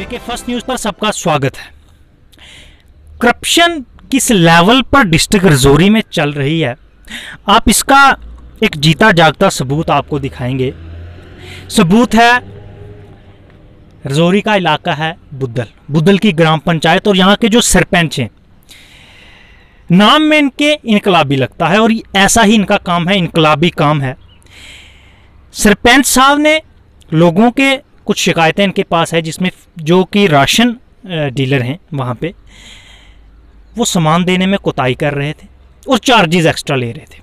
जेके first news पर सबका स्वागत है। करप्शन किस लेवल पर डिस्ट्रिक्ट रजौरी में चल रही है, आप इसका एक जीता जागता सबूत आपको दिखाएँगे। सबूत है, रजौरी का इलाका है बुद्धल बुद्धल की ग्राम पंचायत और यहाँ के जो सरपंच हैं, नाम में इनके इनकलाबी लगता है और ऐसा ही इनका काम है, इनकलाबी काम है। सरपंच साहब ने लोगों के कुछ शिकायतें इनके पास है जिसमें जो कि राशन डीलर हैं वहाँ पे। वो सामान देने में कोताही कर रहे थे और चार्जेस एक्स्ट्रा ले रहे थे।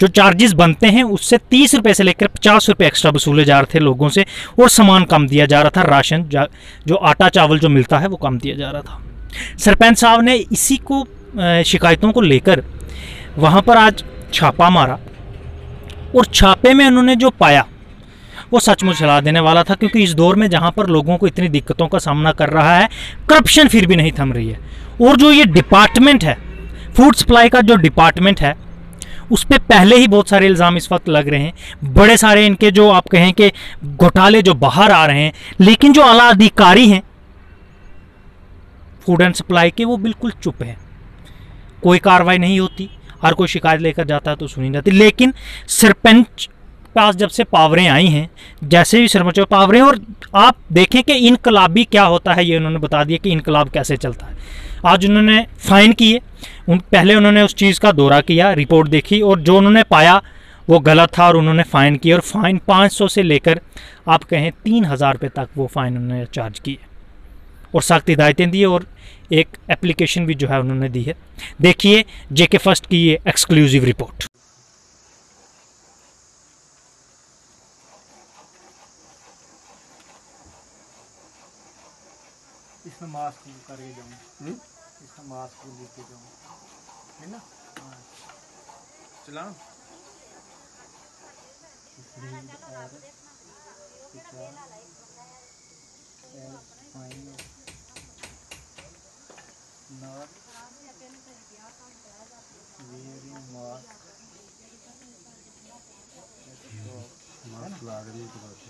जो चार्जेस बनते हैं उससे तीस रुपये से लेकर पचास रुपये एक्स्ट्रा वसूले जा रहे थे लोगों से और सामान कम दिया जा रहा था, राशन जो आटा, चावल जो मिलता है वो कम दिया जा रहा था। सरपंच साहब ने इसी को शिकायतों को लेकर वहाँ पर आज छापा मारा और छापे में उन्होंने जो पाया वो सचमुच हिला देने वाला था क्योंकि इस दौर में जहाँ पर लोगों को इतनी दिक्कतों का सामना कर रहा है करप्शन फिर भी नहीं थम रही है। और जो ये डिपार्टमेंट है फ़ूड सप्लाई का जो डिपार्टमेंट है, उस पर पहले ही बहुत सारे इल्ज़ाम इस वक्त लग रहे हैं। बड़े सारे इनके जो आप कहें कि घोटाले जो बाहर आ रहे हैं, लेकिन जो आला अधिकारी हैं फ़ूड एंड सप्लाई के वो बिल्कुल चुप हैं। कोई कार्रवाई नहीं होती, हर कोई शिकायत लेकर जाता है तो सुनी जाती। लेकिन सरपंच पास जब से पावरें आई हैं, जैसे भी सरपंच पावरें, और आप देखें कि इनकलाबी क्या होता है, ये उन्होंने बता दिया कि इनकलाब कैसे चलता है। आज उन्होंने फ़ाइन किए, उन, पहले उन्होंने उस चीज़ का दौरा किया, रिपोर्ट देखी, और जो उन्होंने पाया, वो गलत था, और उन्होंने फ़ाइन किया और फ़ाइन 500 से लेकर, आप कहें, तीन हज़ार रुपये तक वो फ़ाइन उन्होंने चार्ज किए, और सख्त हिदायतें दी, और एक एप्लीकेशन भी जो है उन्होंने दी है। देखिए, जेके फ़र्स्ट की ये एक्सक्लूसिव रिपोर्ट मास्क करके जाऊँ। हम्म? इसमें मास्क लेके जाऊँ। है ना? हाँ। चला not wearing mask. मास्क है बात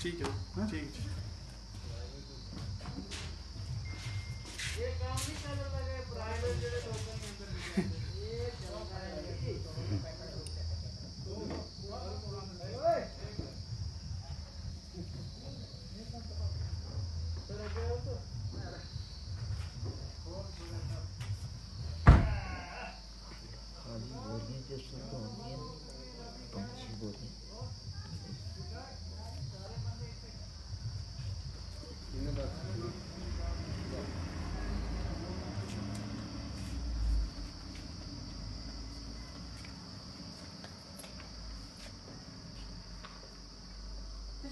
ठीक ही नहीं गए नमस्ते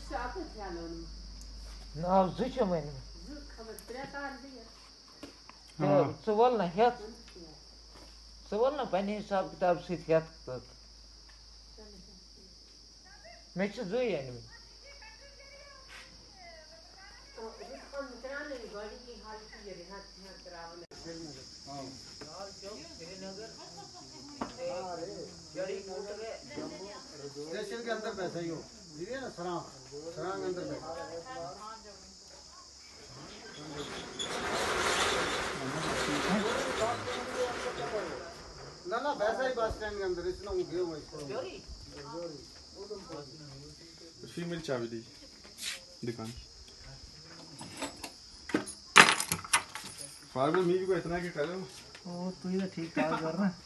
sākat jālonu? Nav zuču mani. Zuk, kavat priekārdīja. Tu vēl ne hiet. Tu vēl ne pani sāp kitāb sīt hiet kut. Mēs čia zuja ne. Station के अंदर पैसा ही हो धीरे ना सराम सराम अंदर बैठा ना ना वैसा ही बस स्टैंड के अंदर इसमें हूँ गए हुए इसको फीमेल चाबी दी दुकान फार्मर मीर को इतना कि करो वो तू ही ठीक ठाक कर रहा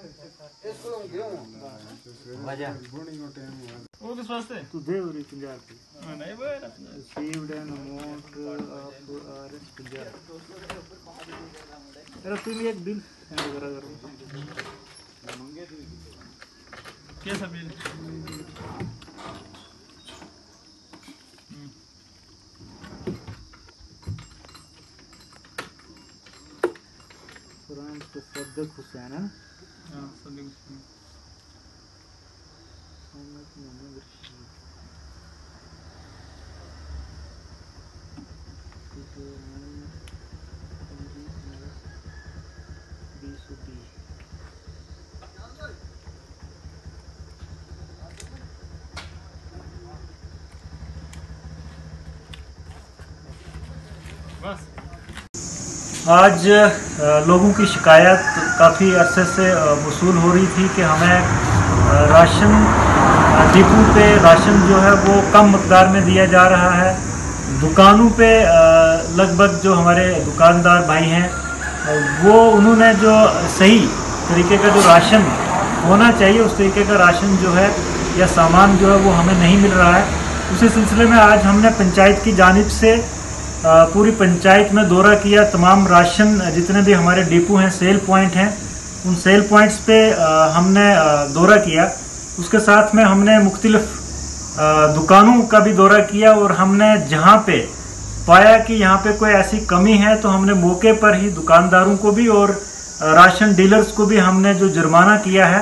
इसको हम गेहूँ मज़ा। बुनिंग टाइम हुआ वो किस वास्ते तू दे रही पंजाब की। हाँ नहीं वो सीव्ड एंड मोट ऑफ़ आर पंजाब। अरे तुम एक बिल सेंड करा करो। मंगे थे कैसा बिल? कुरान तो सद्दक हुसैन है ना? हाँ सौ बीस बस। आज लोगों की शिकायत काफ़ी अरसे से वसूल हो रही थी कि हमें राशन डिपो पे राशन जो है वो कम मकदार में दिया जा रहा है। दुकानों पे लगभग जो हमारे दुकानदार भाई हैं वो उन्होंने जो सही तरीके का जो राशन होना चाहिए, उस तरीके का राशन जो है या सामान जो है वो हमें नहीं मिल रहा है। उसी सिलसिले में आज हमने पंचायत की जानब से पूरी पंचायत में दौरा किया। तमाम राशन, जितने भी हमारे डिपो हैं, सेल पॉइंट हैं, उन सेल पॉइंट्स पे हमने दौरा किया। उसके साथ में हमने मुख्तलिफ़ दुकानों का भी दौरा किया और हमने जहाँ पे पाया कि यहाँ पे कोई ऐसी कमी है तो हमने मौके पर ही दुकानदारों को भी और राशन डीलर्स को भी हमने जो जुर्माना किया है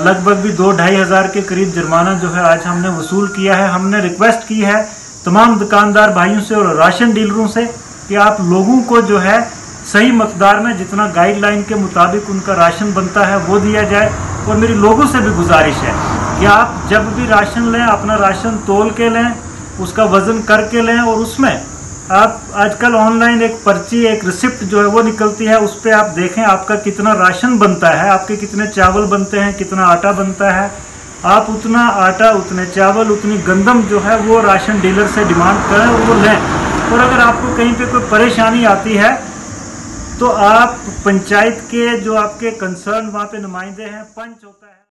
लगभग भी दो ढाई हज़ार के करीब जुर्माना जो है, आज हमने वसूल किया है। हमने रिक्वेस्ट की है तमाम दुकानदार भाइयों से और राशन डीलरों से कि आप लोगों को जो है सही मकदार में जितना गाइडलाइन के मुताबिक उनका राशन बनता है, वो दिया जाए। और मेरी लोगों से भी गुजारिश है कि आप जब भी राशन लें, अपना राशन तोल के लें, उसका वज़न करके लें और उसमें आप आजकल ऑनलाइन एक पर्ची, एक रिसिप्ट जो है वो निकलती है, उस पर आप देखें आपका कितना राशन बनता है, आपके कितने चावल बनते हैं, कितना आटा बनता है आप उतना आटा, उतने चावल, उतनी गंदम जो है वो राशन डीलर से डिमांड करें वो लें। और अगर आपको कहीं पे कोई परेशानी आती है तो आप पंचायत के जो आपके कंसर्न वहाँ पे नुमाइंदे हैं, पंच होता है।